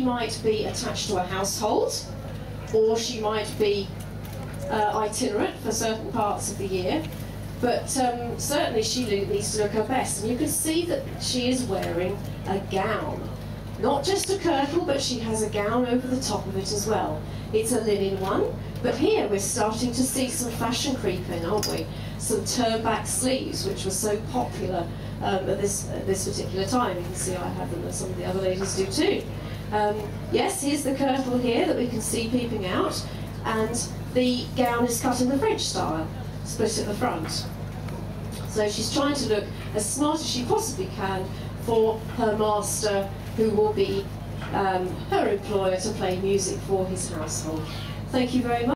might be attached to a household, or she might be uh, itinerant for certain parts of the year. But um, certainly she needs to look her best, and you can see that she is wearing a gown. Not just a kirtle, but she has a gown over the top of it as well. It's a linen one, but here we're starting to see some fashion creeping, aren't we? Some turn-back sleeves, which were so popular um, at, this, at this particular time. You can see I have them, and some of the other ladies do too. Um, yes, here's the kirtle here that we can see peeping out, and the gown is cut in the French style, split at the front. So she's trying to look as smart as she possibly can for her master, who will be um, her employer to play music for his household. Thank you very much.